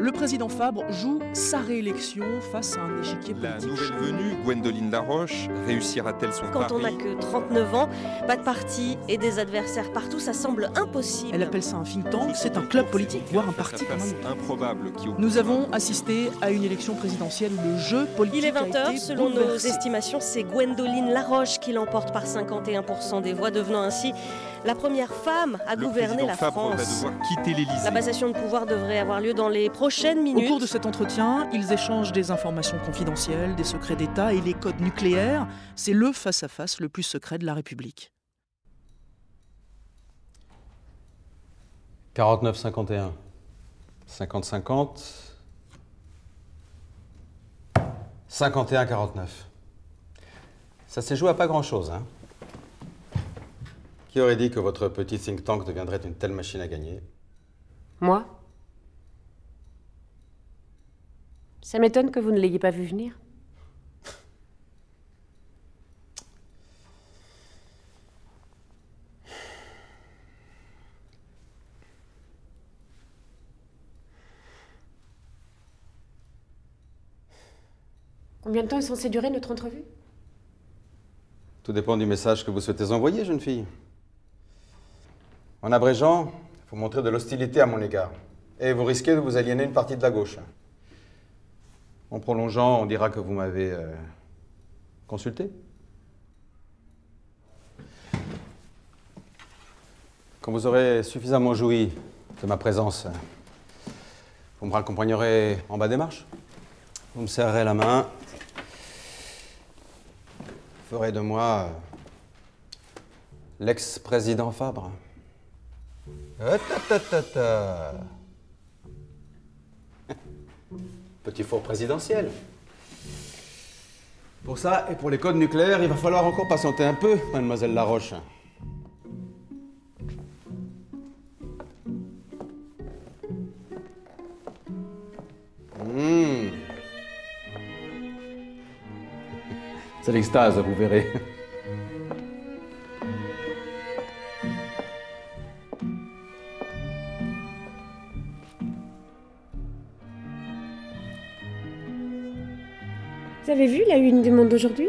Le président Fabre joue sa réélection face à un échiquier La politique. nouvelle venue, Gwendoline Laroche, réussira-t-elle son Quand on n'a que 39 ans, pas de parti et des adversaires partout, ça semble impossible. Elle appelle ça un think tank, c'est un club politique, voire un parti improbable qui Nous avons assisté à une élection présidentielle où le jeu politique Il est a 20h, été selon nos estimations, c'est Gwendoline Laroche qui l'emporte par 51% des voix, devenant ainsi la première femme à le gouverner la Fabre va France. devoir quitter l'Élysée. La passation de pouvoir devrait avoir lieu dans les prochaines Au minutes. cours de cet entretien, ils échangent des informations confidentielles, des secrets d'État et les codes nucléaires. C'est le face-à-face le plus secret de la République. 49-51. 50-50. 51-49. Ça s'est joué à pas grand-chose, hein Qui aurait dit que votre petit think tank deviendrait une telle machine à gagner? Moi? Ça m'étonne que vous ne l'ayez pas vu venir. Combien de temps est censé durer notre entrevue? Tout dépend du message que vous souhaitez envoyer, jeune fille. En abrégeant, vous montrez de l'hostilité à mon égard. Et vous risquez de vous aliéner une partie de la gauche. En prolongeant, on dira que vous m'avez euh, consulté. Quand vous aurez suffisamment joui de ma présence, vous me raccompagnerez en bas des marches. Vous me serrerez la main. Vous ferez de moi euh, l'ex-président Fabre. Petit four présidentiel. Pour ça et pour les codes nucléaires, il va falloir encore patienter un peu, mademoiselle Laroche. Mmh. C'est l'extase, vous verrez. Vous avez vu la une du Monde d'aujourd'hui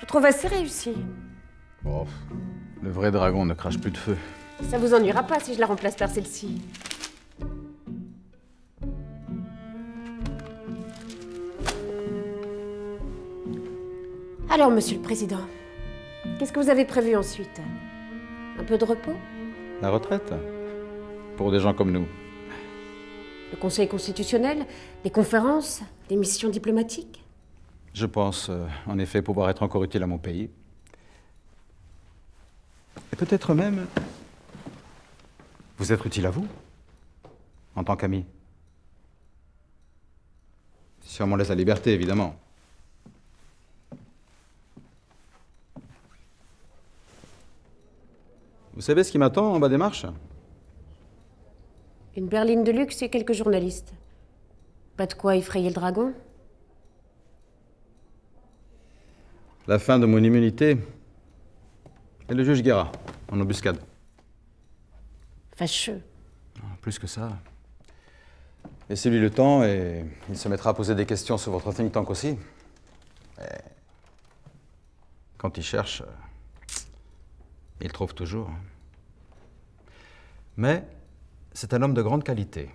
Je trouve assez réussi. Oh, le vrai dragon ne crache plus de feu. Ça vous ennuiera pas si je la remplace par celle-ci. Alors, monsieur le président, qu'est-ce que vous avez prévu ensuite? Un peu de repos? La retraite? Pour des gens comme nous. Le Conseil constitutionnel? Des conférences? Des missions diplomatiques? Je pense, euh, en effet, pouvoir être encore utile à mon pays. Et peut-être même vous être utile à vous, en tant qu'ami. Si on m'en laisse la liberté, évidemment. Vous savez ce qui m'attend en bas des marches? Une berline de luxe et quelques journalistes. Pas de quoi effrayer le dragon La fin de mon immunité et le juge Guerra, en embuscade. Fâcheux. Plus que ça. Laissez-lui le temps et il se mettra à poser des questions sur votre think tank aussi. Quand il cherche, euh, il trouve toujours. Mais c'est un homme de grande qualité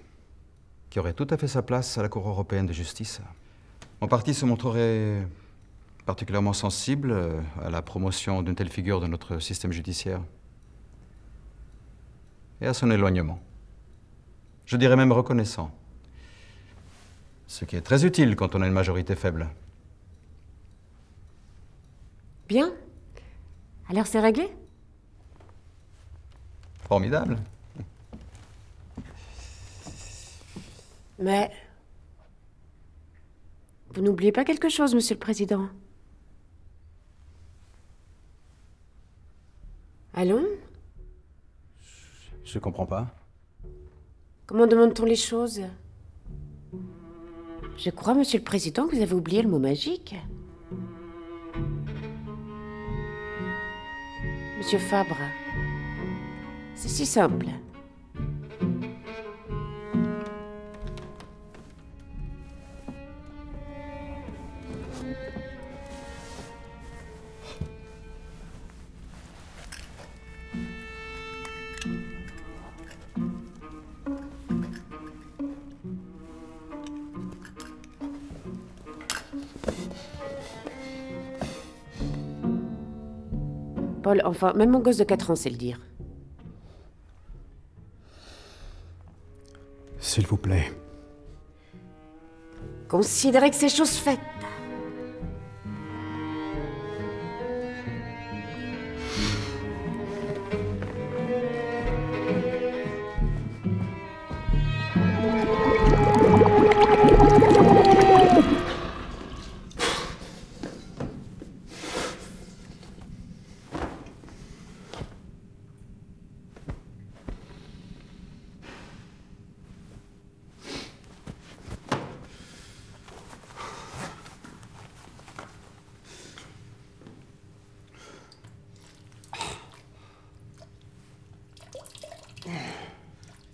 qui aurait tout à fait sa place à la Cour européenne de justice. Mon parti se montrerait particulièrement sensible euh, à la promotion d'une telle figure de notre système judiciaire et à son éloignement. Je dirais même reconnaissant. Ce qui est très utile quand on a une majorité faible. Bien. Alors c'est réglé? Formidable. Mais... Vous n'oubliez pas quelque chose, Monsieur le Président. Allons? Je comprends pas. Comment demande-t-on les choses? Je crois, Monsieur le Président, que vous avez oublié le mot magique. Monsieur Fabre c'est si simple. Paul, enfin, même mon gosse de 4 ans sait le dire. Considérez que c'est chose faite.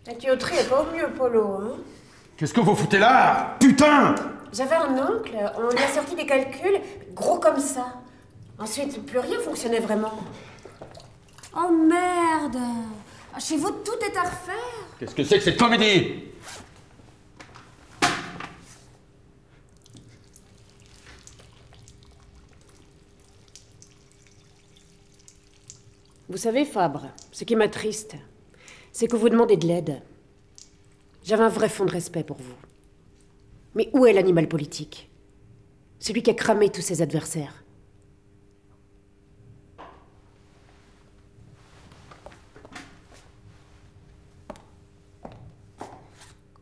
La tuyauterie est pas au mieux, Polo, hein. Qu'est-ce que vous foutez là Putain? J'avais un oncle, on lui a sorti des calculs, gros comme ça. Ensuite, plus rien fonctionnait vraiment. Oh merde! Ah, Chez vous, tout est à refaire. Qu'est-ce que c'est que cette comédie? Vous savez, Fabre, ce qui m'attriste, c'est que vous demandez de l'aide. J'avais un vrai fond de respect pour vous. Mais où est l'animal politique? Celui qui a cramé tous ses adversaires.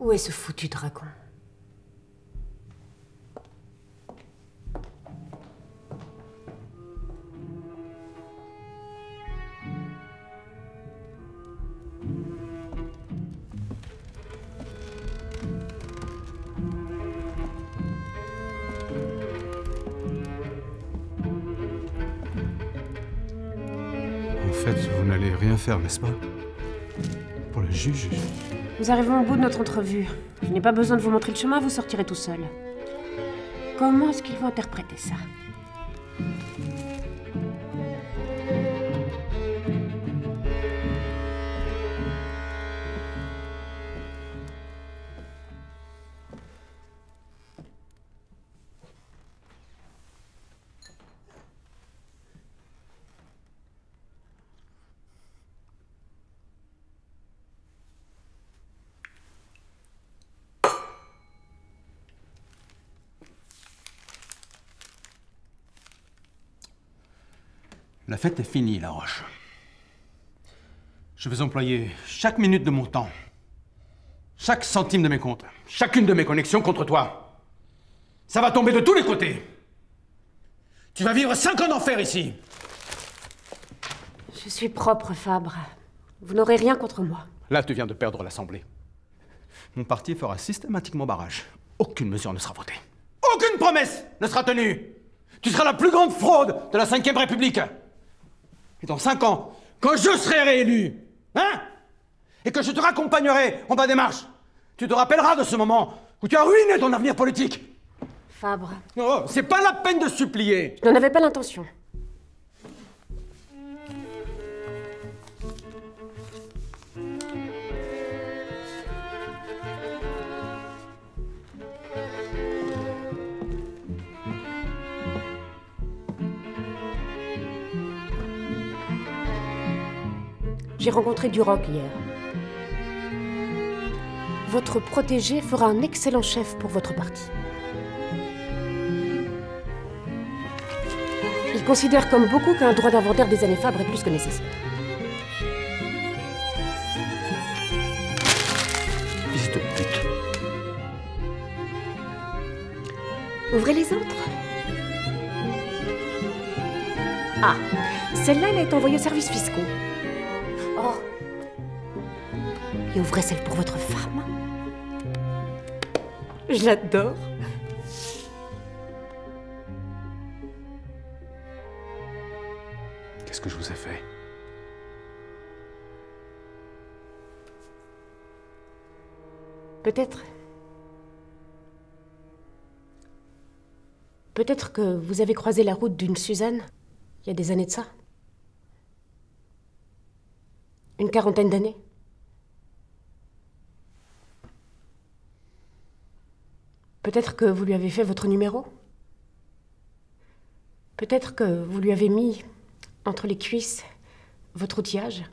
Où est ce foutu dragon? Vous n'allez rien faire, n'est-ce pas Pour le juge Nous arrivons au bout de notre entrevue. Je n'ai pas besoin de vous montrer le chemin, vous sortirez tout seul. Comment est-ce qu'ils vont interpréter ça? La fête est finie, La Roche. Je vais employer chaque minute de mon temps, chaque centime de mes comptes, chacune de mes connexions contre toi. Ça va tomber de tous les côtés. Tu vas vivre cinq ans d'enfer ici. Je suis propre, Fabre. Vous n'aurez rien contre moi. Là, tu viens de perdre l'Assemblée. Mon parti fera systématiquement barrage. Aucune mesure ne sera votée. Aucune promesse ne sera tenue. Tu seras la plus grande fraude de la Ve République. Et dans cinq ans, quand je serai réélu, hein Et que je te raccompagnerai en bas des marches, tu te rappelleras de ce moment où tu as ruiné ton avenir politique. Fabre, Oh, c'est pas la peine de supplier. je n'en avais pas l'intention. J'ai rencontré Duroc hier. Votre protégé fera un excellent chef pour votre parti. Il considère comme beaucoup qu'un droit d'inventaire des années Fabre est plus que nécessaire. Fils de pute. Ouvrez les autres. Ah, celle-là, elle a été envoyée aux services fiscaux. et ouvrez celle pour votre femme. Je l'adore. Qu'est-ce que je vous ai fait? Peut-être... Peut-être que vous avez croisé la route d'une Suzanne, il y a des années de ça. Une quarantaine d'années. Peut-être que vous lui avez fait votre numéro. Peut-être que vous lui avez mis entre les cuisses votre outillage.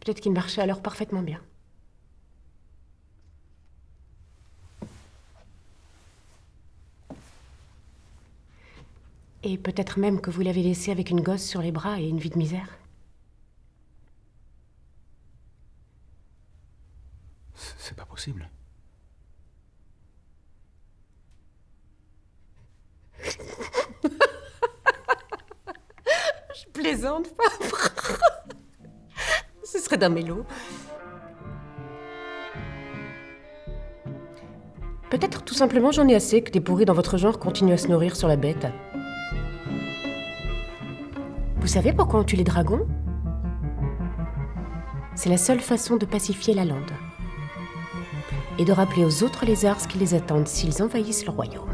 Peut-être qu'il marchait alors parfaitement bien. Et peut-être même que vous l'avez laissé avec une gosse sur les bras et une vie de misère. C'est pas possible. Je plaisante pas. Ce serait d'un mélo. Peut-être tout simplement j'en ai assez que des pourris dans votre genre continuent à se nourrir sur la bête. Vous savez pourquoi on tue les dragons? C'est la seule façon de pacifier la lande. Et de rappeler aux autres lézards ce qui les attendent s'ils envahissent le royaume.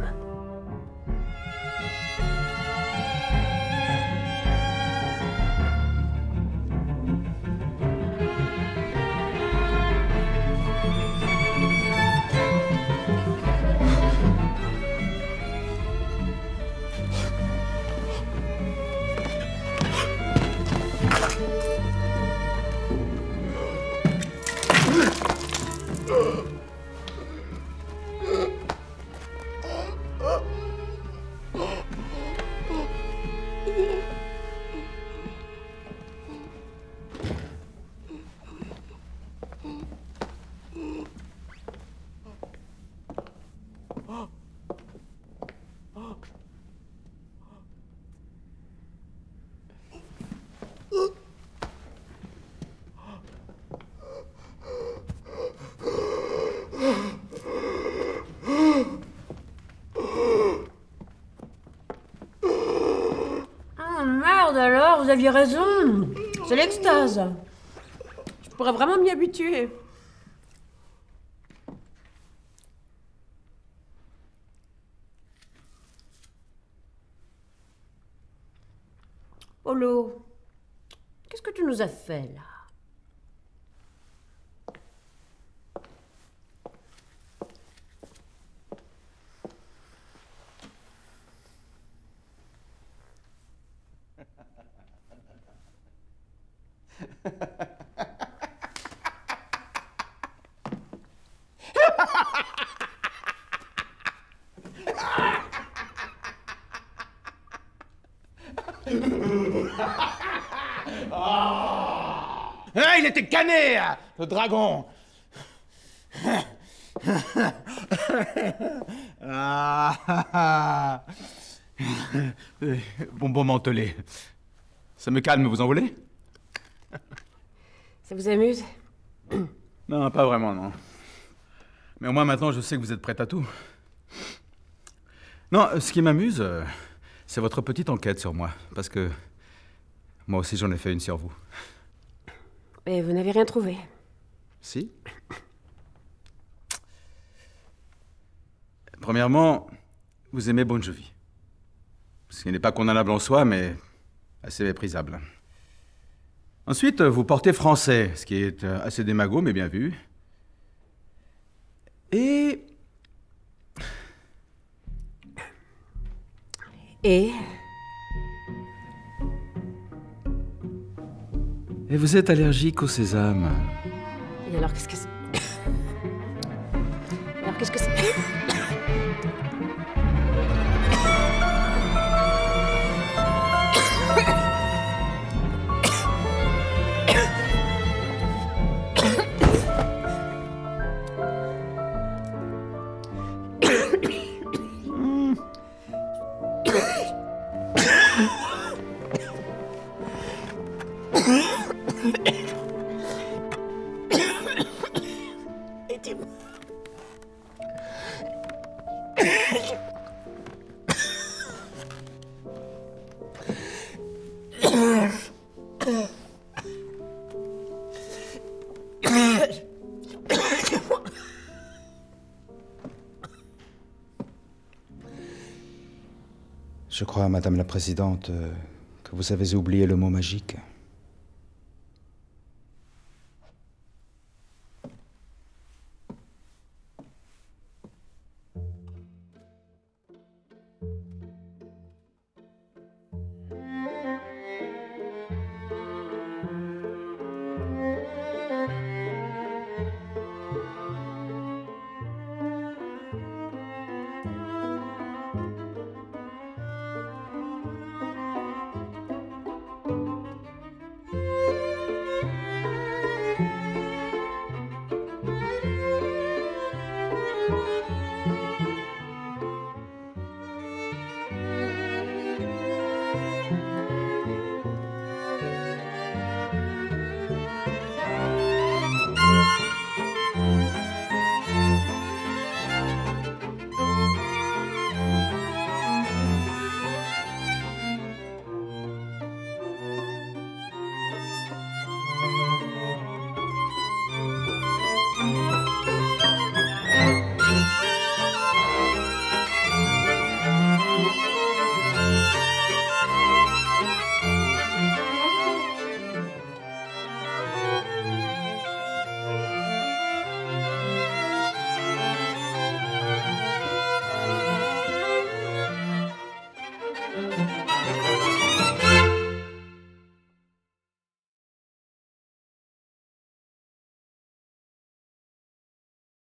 Alors, vous aviez raison. C'est l'extase. Je pourrais vraiment m'y habituer. Polo, qu'est-ce que tu nous as fait là? Ah, il était cané, hein, le dragon Ah, ah, ah. Bonbon mentelé. Ça me calme, vous en voulez? Ça vous amuse? Non, pas vraiment, non. Mais au moins maintenant, je sais que vous êtes prête à tout. Non, ce qui m'amuse, euh, c'est votre petite enquête sur moi. Parce que moi aussi, j'en ai fait une sur vous. Mais vous n'avez rien trouvé. Si Premièrement, vous aimez Bon Jovi. Ce qui n'est pas condamnable en soi, mais assez méprisable. Ensuite, vous portez français, ce qui est euh, assez démago, mais bien vu. Et Et Et vous êtes allergique au sésame. Et alors qu'est-ce que c'est Alors qu'est-ce que c'est Madame la Présidente, euh, que vous avez oublié le mot magique.